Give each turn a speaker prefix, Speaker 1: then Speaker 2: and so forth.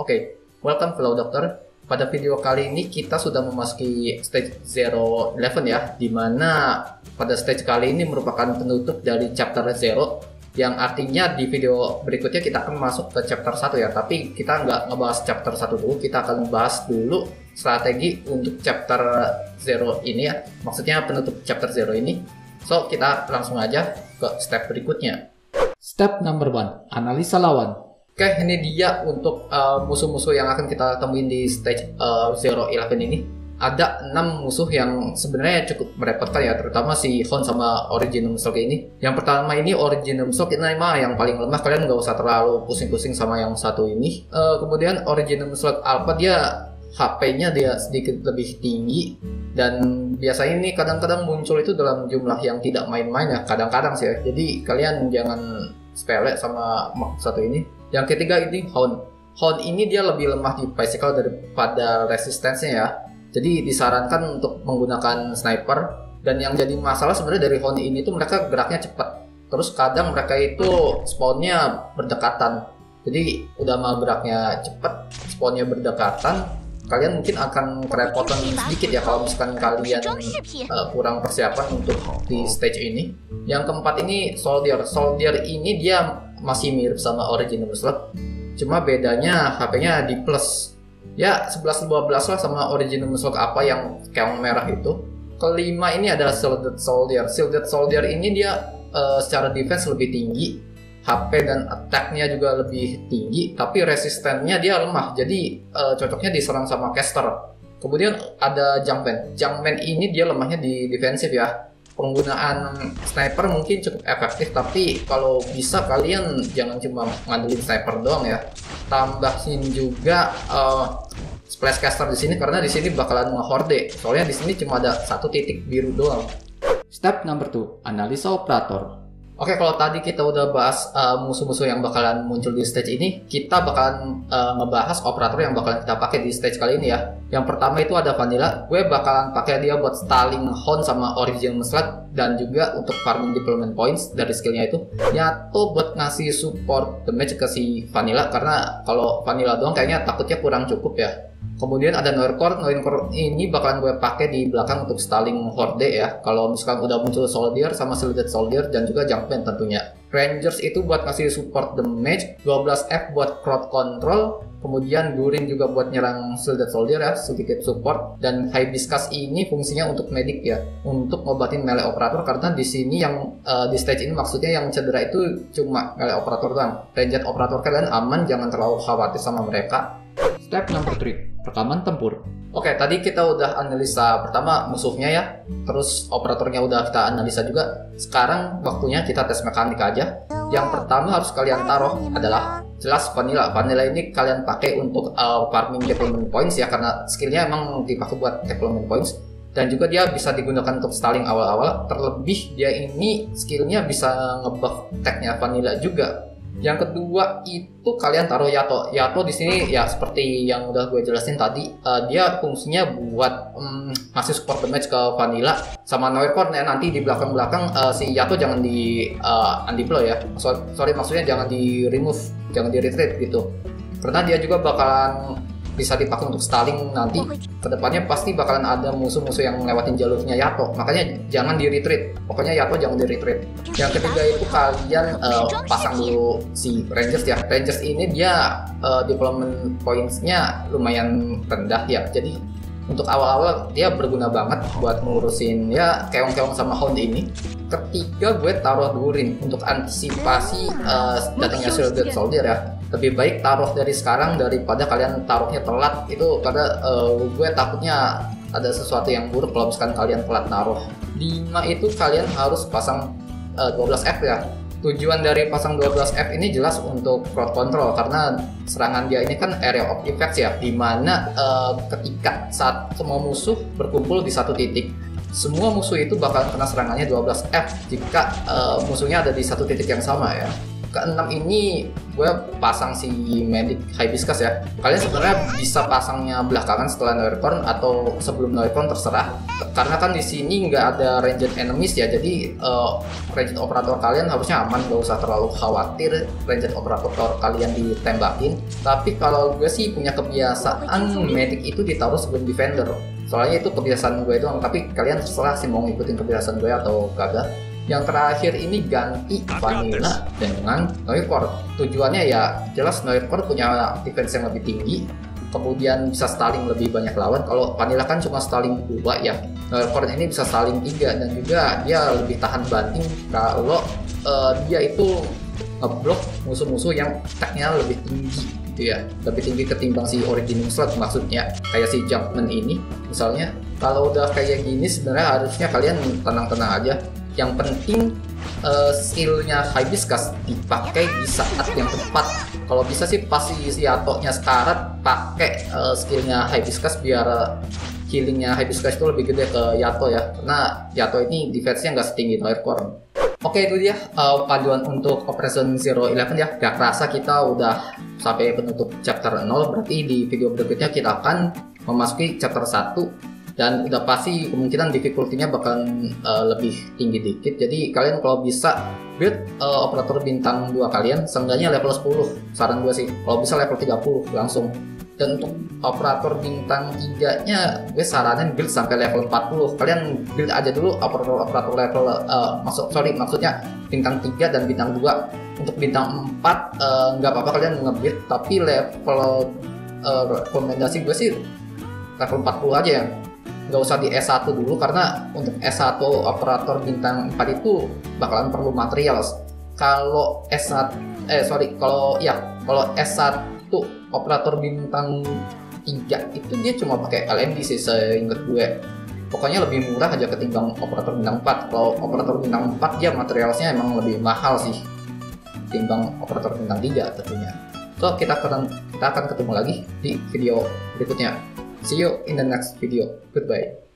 Speaker 1: Oke, welcome fellow doctor. Pada video kali ini kita sudah memasuki stage 011 ya, di mana pada stage kali ini merupakan penutup dari chapter 0 yang artinya di video berikutnya kita akan masuk ke chapter 1 ya, tapi kita nggak ngebahas chapter 1 dulu, kita akan bahas dulu strategi untuk chapter 0 ini ya, maksudnya penutup chapter 0 ini. So, kita langsung aja ke step berikutnya. Step number one, analisa lawan. Oke, ini dia untuk uh, musuh-musuh yang akan kita temuin di stage uh, Zero Eleven ini. Ada 6 musuh yang sebenarnya cukup merepotkan ya, terutama si Hon sama Originum Slug ini. Yang pertama ini Originum Slug ini mah yang paling lemah, kalian nggak usah terlalu pusing-pusing sama yang satu ini. Uh, kemudian Originum Slug Alpha dia HP-nya dia sedikit lebih tinggi dan biasanya ini kadang-kadang muncul itu dalam jumlah yang tidak main-main ya kadang-kadang sih ya jadi kalian jangan sepele sama satu ini yang ketiga ini Hound. Hound ini dia lebih lemah di bicycle daripada resistensinya ya. Jadi disarankan untuk menggunakan sniper dan yang jadi masalah sebenarnya dari Hound ini tuh mereka geraknya cepat. Terus kadang mereka itu spawnnya berdekatan. Jadi udah mau geraknya cepat, spawnnya berdekatan, kalian mungkin akan kerepotan sedikit ya kalau misalkan kalian uh, kurang persiapan untuk di stage ini. Yang keempat ini soldier. Soldier ini dia masih mirip sama original slot. Cuma bedanya HP-nya di plus. Ya 11 12 lah sama original slot apa yang keong merah itu. Kelima ini adalah shielded soldier. Shielded soldier ini dia uh, secara defense lebih tinggi. HP dan attack-nya juga lebih tinggi tapi resistennya dia lemah. Jadi uh, cocoknya diserang sama caster. Kemudian ada jumpman jumpman ini dia lemahnya di defensif ya penggunaan sniper mungkin cukup efektif tapi kalau bisa kalian jangan cuma ngandelin sniper doang ya. Tambahin juga uh, splash caster di sini karena di sini bakalan ngehorde. Soalnya di sini cuma ada satu titik biru doang. Step number 2 analisa operator Oke, kalau tadi kita udah bahas uh, musuh-musuh uh, yang bakalan muncul di stage ini, kita bakalan uh, ngebahas operator yang bakalan kita pakai di stage kali ini ya. Yang pertama itu ada Vanilla, gue bakalan pakai dia buat stalling Hon sama Origin Slot dan juga untuk farming deployment points dari skillnya itu. Nyato buat ngasih support damage ke si Vanilla karena kalau Vanilla doang kayaknya takutnya kurang cukup ya. Kemudian ada Noircore, Noircore ini bakalan gue pakai di belakang untuk stalling horde ya. Kalau misalkan udah muncul soldier sama shielded soldier dan juga jumpman tentunya. Rangers itu buat kasih support damage, 12F buat crowd control, kemudian Durin juga buat nyerang shielded soldier ya, sedikit support dan Hibiscus ini fungsinya untuk medic ya, untuk ngobatin melee operator karena di sini yang uh, di stage ini maksudnya yang cedera itu cuma melee operator doang. Ranged operator kalian aman, jangan terlalu khawatir sama mereka. Step number 3, rekaman tempur. Oke, tadi kita udah analisa pertama musuhnya ya, terus operatornya udah kita analisa juga. Sekarang waktunya kita tes mekanik aja. Yang pertama harus kalian taruh adalah jelas vanilla. Vanilla ini kalian pakai untuk uh, farming development points ya, karena skillnya emang dipakai buat development points. Dan juga dia bisa digunakan untuk stalling awal-awal. Terlebih dia ini skillnya bisa ngebuff tagnya vanilla juga yang kedua itu kalian taruh Yato. Yato di sini ya seperti yang udah gue jelasin tadi, uh, dia fungsinya buat um, ngasih support damage ke Vanilla sama Noircore ya nanti di belakang-belakang uh, si Yato jangan di uh, undeploy ya. So, sorry maksudnya jangan di remove, jangan di retreat gitu. Karena dia juga bakalan bisa dipakai untuk stalling nanti. Ke depannya pasti bakalan ada musuh-musuh yang ngelewatin jalurnya Yato. Makanya jangan di retreat pokoknya Yato jangan di retreat yang ketiga itu kalian uh, pasang dulu si Rangers ya. Rangers ini dia uh, development pointsnya lumayan rendah ya. Jadi untuk awal-awal dia berguna banget buat ngurusin ya keong-keong sama hound ini. Ketiga gue taruh durin untuk antisipasi uh, datangnya shielded soldier ya. Lebih baik taruh dari sekarang daripada kalian taruhnya telat. Itu karena uh, gue takutnya ada sesuatu yang buruk kalau misalkan kalian telat naruh. 5 itu kalian harus pasang uh, eh, 12F ya tujuan dari pasang 12F ini jelas untuk crowd control karena serangan dia ini kan area of effects ya di mana uh, ketika saat semua musuh berkumpul di satu titik semua musuh itu bakal kena serangannya 12F jika uh, musuhnya ada di satu titik yang sama ya keenam ini gue pasang si Medic Hibiscus ya. Kalian sebenarnya bisa pasangnya belakangan setelah Noircorn atau sebelum Noircorn terserah. Karena kan di sini nggak ada ranged enemies ya, jadi uh, ranged operator kalian harusnya aman, gak usah terlalu khawatir ranged operator kalian ditembakin. Tapi kalau gue sih punya kebiasaan Medic itu ditaruh sebelum Defender. Soalnya itu kebiasaan gue doang, tapi kalian terserah sih mau ngikutin kebiasaan gue atau kagak yang terakhir ini ganti Vanilla dengan Noircore. Tujuannya ya jelas Noircore punya defense yang lebih tinggi, kemudian bisa stalling lebih banyak lawan. Kalau Vanilla kan cuma stalling dua ya. Noircore ini bisa stalling tiga dan juga dia lebih tahan banting kalau uh, dia itu ngeblok musuh-musuh yang attack-nya lebih tinggi gitu ya lebih tinggi ketimbang si original slot maksudnya kayak si Jumpman ini misalnya kalau udah kayak gini sebenarnya harusnya kalian tenang-tenang aja yang penting uh, skillnya Hibiscus dipakai di saat yang tepat. Kalau bisa sih pas si Yato-nya sekarat pakai uh, skillnya Hibiscus biar uh, healingnya Hibiscus itu lebih gede ke Yato ya. Karena Yato ini defense-nya nggak setinggi Noircorn. Oke itu dia uh, paduan untuk Operation Zero Eleven ya. Gak kerasa kita udah sampai penutup chapter 0 berarti di video berikutnya kita akan memasuki chapter 1 dan udah pasti kemungkinan difficulty-nya bakal uh, lebih tinggi dikit. Jadi kalian kalau bisa build uh, operator bintang dua kalian seenggaknya level 10 saran gue sih kalau bisa level 30 langsung. Dan untuk operator bintang 3 nya gue saranin build sampai level 40 kalian build aja dulu operator operator level uh, maksud sorry maksudnya bintang 3 dan bintang 2 untuk bintang 4 nggak uh, apa-apa kalian nge-build tapi level uh, rekomendasi gue sih level 40 aja ya nggak usah di S1 dulu karena untuk S1 operator bintang 4 itu bakalan perlu material. Kalau S1 eh sorry kalau ya kalau S1 operator bintang 3 itu dia cuma pakai LMD sih seingat gue. Pokoknya lebih murah aja ketimbang operator bintang 4 kalau operator bintang 4 dia materialnya emang lebih mahal sih ketimbang operator bintang 3 tentunya. So kita akan kita akan ketemu lagi di video berikutnya See you in the next video. Goodbye.